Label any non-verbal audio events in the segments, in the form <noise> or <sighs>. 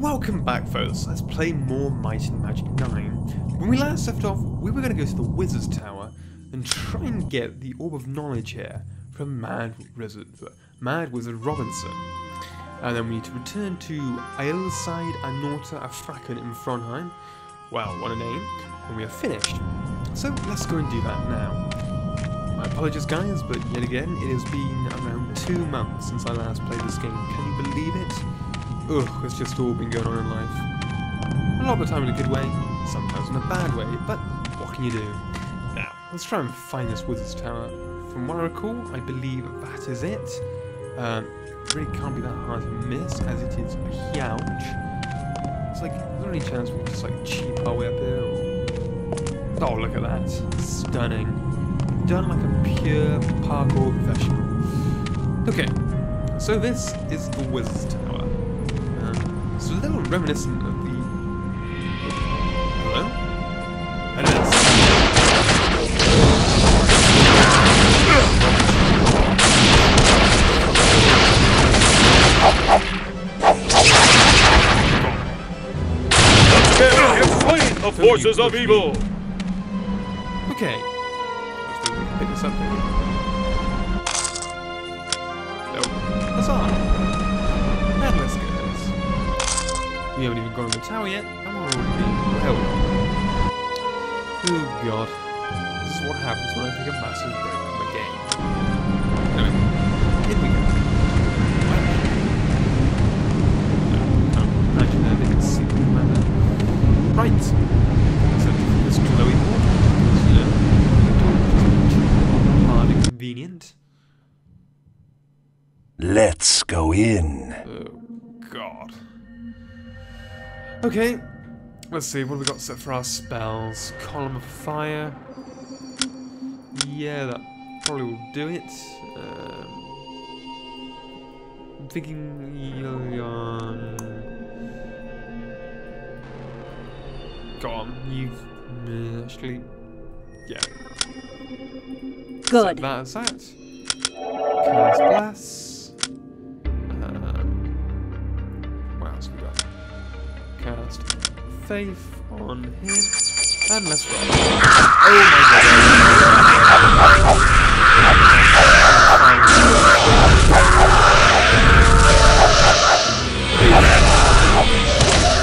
Welcome back folks, let's play more Might and Magic 9. When we last left off, we were going to go to the Wizard's Tower and try and get the Orb of Knowledge here from Mad Wizard, Mad Wizard Robinson. And then we need to return to Ayleside Anorta Afraken in Throneim. Wow, what a name. And we are finished. So let's go and do that now. My apologies guys, but yet again, it has been around two months since I last played this game. Can you believe it? Ugh, it's just all been going on in life. A lot of the time in a good way, sometimes in a bad way, but what can you do? Now, let's try and find this Wizard's Tower. From what I recall, I believe that is it. Um, it really can't be that hard to miss, as it is huge. It's like, is there any chance we can just like cheap our way up here? Or... Oh, look at that. Stunning. Done like a pure parkour professional. Okay, so this is the Wizard's Tower. A little reminiscent of the... Hello? And the forces of evil! Okay. Let's do this up That's all. We haven't even gone on the tower yet, and we're already being held. Oh god. This is what happens when I take a massive break from the game. Anyway, in we go. No, imagine that in a single manner. Right. So this glowy portal. You know, hard and convenient. Let's go in. Oh god. Okay, let's see, what have we got set for our spells? Column of Fire. Yeah, that probably will do it. Um, I'm thinking... Um, go on, you've... Uh, actually... Yeah. Good. That as that. Cast Bless. Cast faith on him. And let's roll. Oh my god.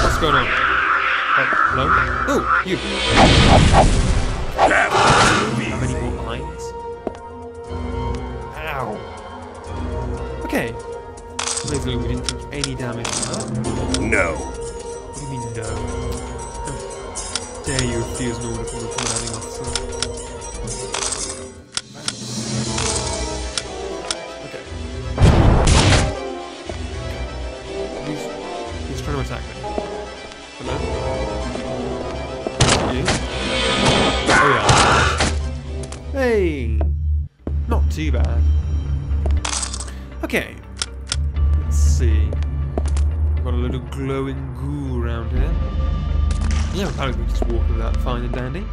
What's going on? Uh, hello? Oh, you. How many more lines? Ow. Okay. Basically, we didn't take any damage from No dare you refuse an order from the commanding around here. Yeah, apparently we just walk without fine and dandy.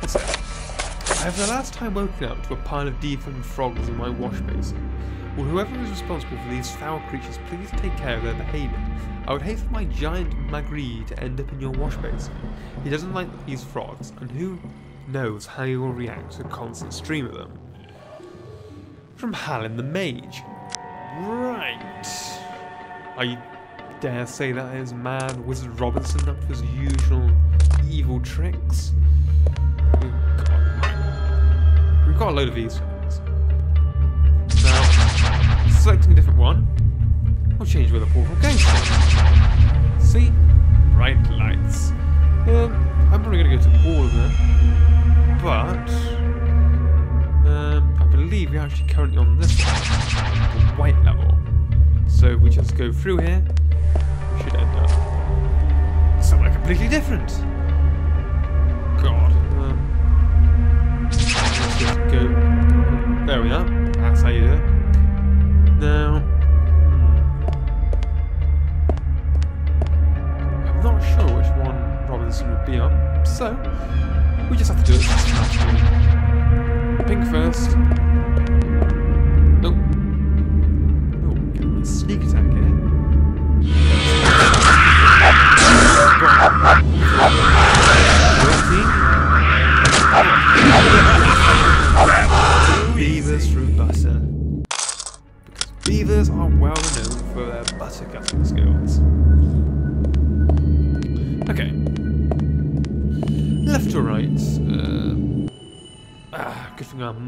Let's I have the last time woken up to a pile of deformed frogs in my wash basin. Will whoever is responsible for these foul creatures please take care of their behaviour? I would hate for my giant Magri to end up in your wash basin. He doesn't like these frogs, and who knows how he will react to a constant stream of them. From Halin the Mage. Right. Are you dare say that is mad Wizard Robinson up to his usual evil tricks. We've got, a load of these things. Now, selecting a different one, we'll change where the portal goes. See? Bright lights. Um, I'm probably going to go to all of them, but um, I believe we're actually currently on this one, the white level. So we just go through here, completely different.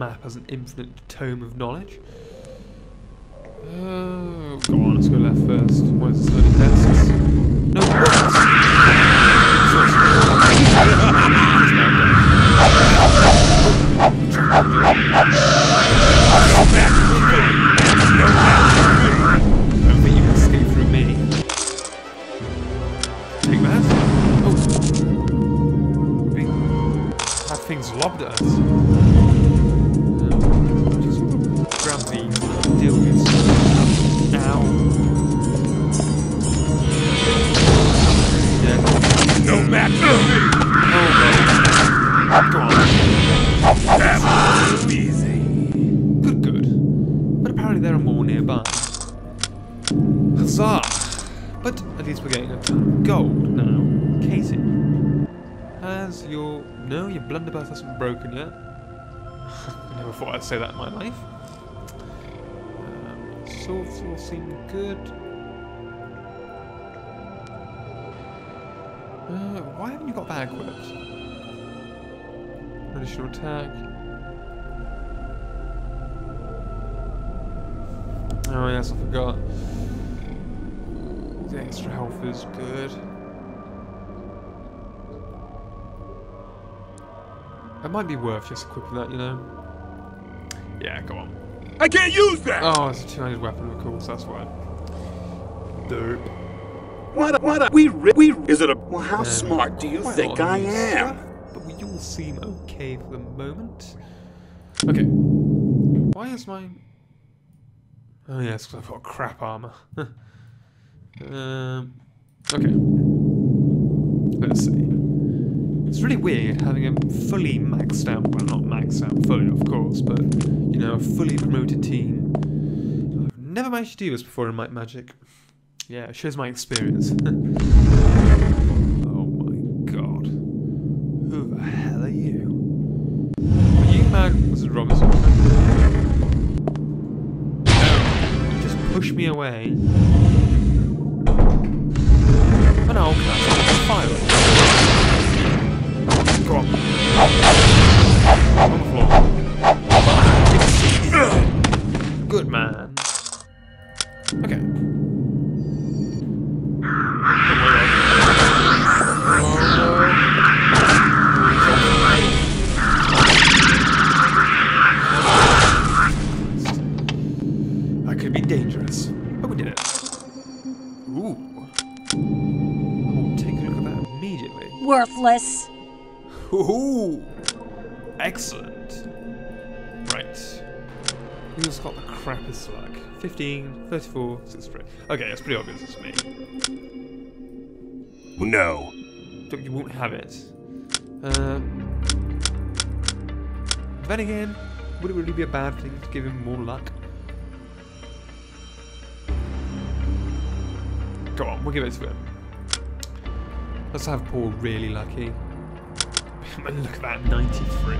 Map has an infinite tome of knowledge. Uh, go on, let's go left first. The study desks? No Easy. Good, good. But apparently there are more nearby. Huzzah! But at least we're getting a ton of gold now. Casey, has your... No, your blunderbuss hasn't broken yet. <laughs> I never thought I'd say that in my life. Um, swords all seem good. Uh, why haven't you got that equipped? Additional attack. Oh yes, I forgot. The extra health is good. It might be worth just equipping that, you know. Yeah, go on. I can't use that. Oh, it's a two-handed weapon, of course. That's why. Derp. What? a, What? a, We? We? Is it a? Well, how Um, smart do you think I am? We all seem okay for the moment. Okay. Why is mine? Oh yes, because I've got crap armor. <laughs> um. Okay. Let's see. It's really weird having a fully maxed out, well not maxed out fully of course, but you know, a fully promoted team. I've never managed to do this before in Might Magic. Yeah, it shows my experience. <laughs> oh my god. Who the hell are you? Are you mad, Mrs. Just push me away. Oh no, fire. Go on. On the floor. Good man. Could be dangerous. But we did it. Ooh. Oh, take a look at that immediately. Worthless. Ooh. Excellent. Right. Who's got the crappiest luck? 15, 34, 63. Okay, that's pretty obvious it's me. No. Don't- You won't have it. Uh, then again, would it really be a bad thing to give him more luck? Go on, we'll give it to him. Let's have Paul really lucky. <laughs> look at that, 93.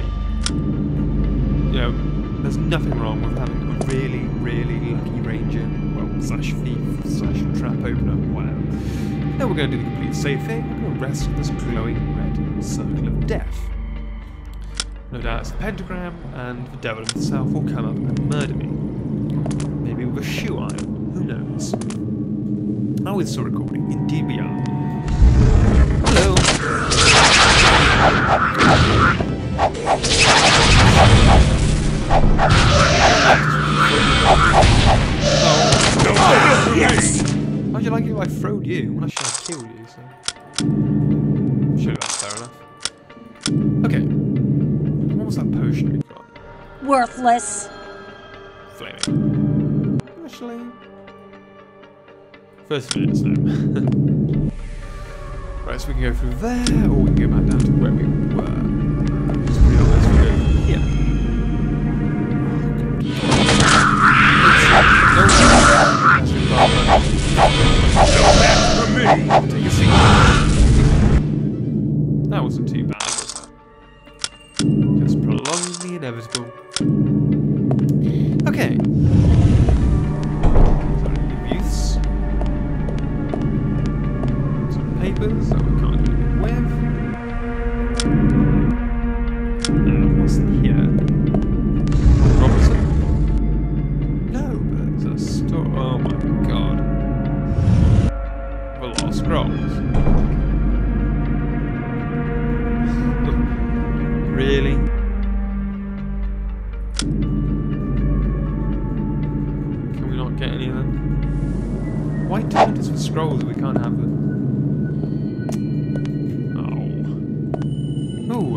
You know, there's nothing wrong with having a really, really lucky ranger. Well, slash thief, slash trap opener, whatever. Then we're going to do the complete safe thing. We're going to rest in this glowing red circle of death. No doubt it's the pentagram, and the devil himself will come up and murder me. Maybe with a shoe iron. Who knows? Oh, it's still recording. Indeed we are. Hello. Yes. How'd you like it if I throwed you? Well, I should have killed you, so. Sure, that's fair enough. Okay. What was that potion we got? Worthless. Flaming. Actually. First minutes now. <laughs> right, so we can go through there, or we can go back down to where we papers, so we can't do it with.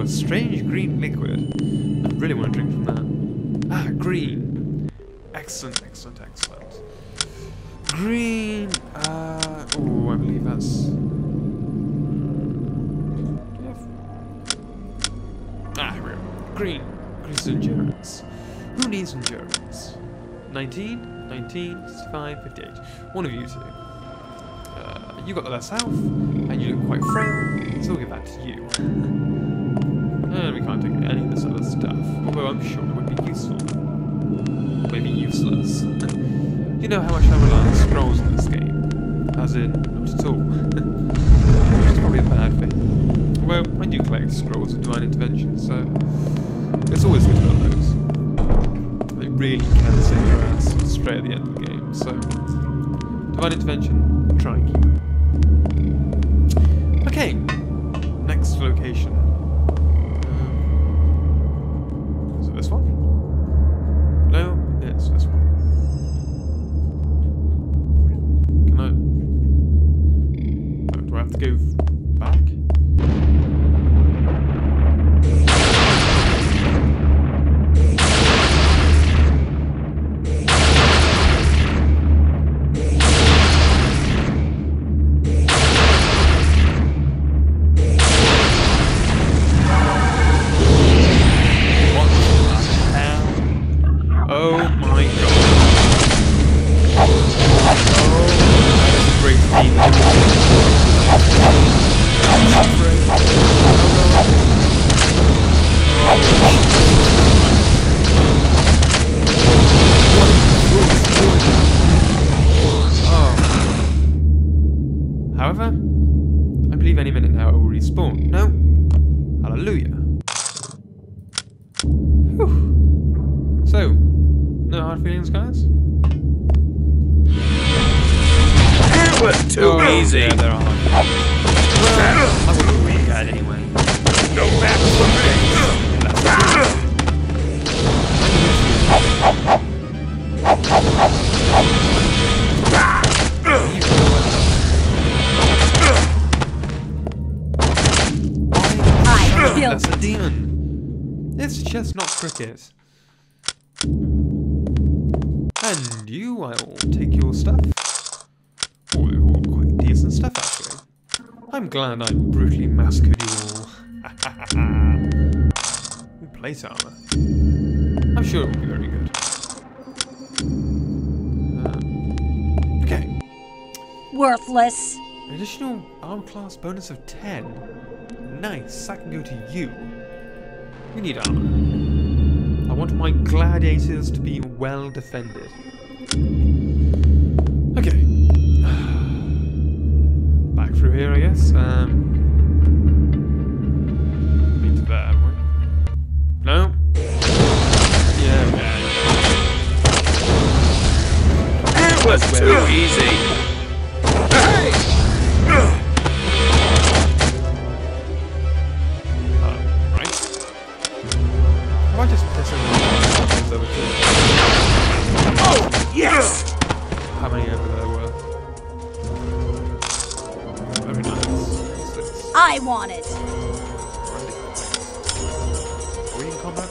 Strange green liquid. I really want to drink from that. Ah, green. Excellent, excellent, excellent. Green. Uh, oh, I believe that's. Ah, here we go. Green. Increases endurance. Who needs endurance? 19, 19, 65, 58. One of you two. Uh, you got the less health, and you look quite frail, so we'll give that to you. And we can't take any of this other stuff, although I'm sure it would be useful. Maybe useless. <laughs> you know how much I rely on scrolls in this game. As in, not at all. <laughs> Which is probably a bad thing. Well, I do collect scrolls of divine intervention, so it's always good have those. They really can save your ass straight at the end of the game, so divine intervention, try and keep. Okay, next location. Hallelujah. Whew. So, no hard feelings, guys? That was too Oh, easy. Yeah, there are hard feelings. Well, I wouldn't really anyway. No match for me. I killed That's a demon. It's chestnut cricket. And you, I will take your stuff. They're all quite decent stuff, actually. I'm glad I brutally massacred you all. <laughs> Ooh, plate armor. I'm sure it will be very good. Um, okay. worthless. Additional arm class bonus of 10. Nice, I can go to you. We need armor. I want my gladiators to be well defended. Okay. <sighs> Back through here, I guess. Um. Into there, haven't we? No? Yeah, yeah. That was too easy. Oh, yes. How many over there were? Very nice. Six. I want it. Are we in combat?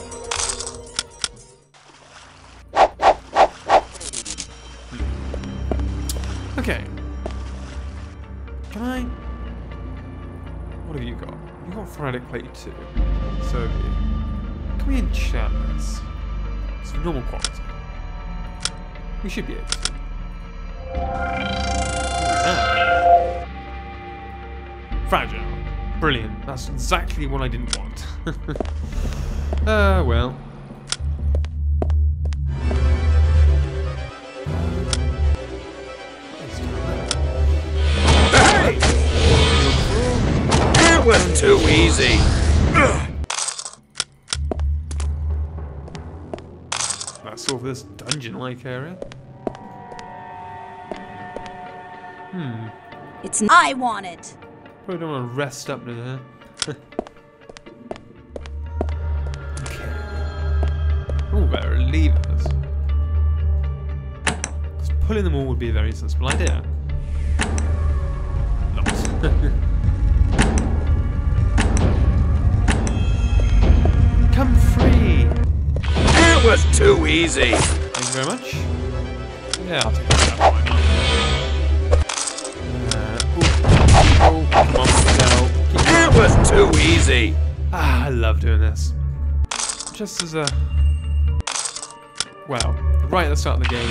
Okay. Can I? What have you got? You got Phrenetic Plate 2. So, we enchant this? It's normal quality. We should be able to. Ah. Fragile. Brilliant. That's exactly what I didn't want. <laughs> uh, well. Hey. That was too easy. All for this dungeon-like area. Hmm. It's n- I want it. Probably don't want to rest up near there. <laughs> okay. Oh, better leave us. Let's pulling them all would be a very sensible idea. Not. <laughs> was too easy. Thank you very much. Yeah, I'll take that. Uh, ooh. come on, That was too easy. Ah, I love doing this. Just as a... Well, right at the start of the game,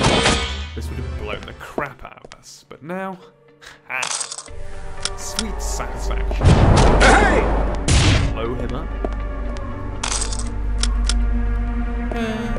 this would have blown the crap out of us. But now... Ha! Sweet satisfaction. 嗯。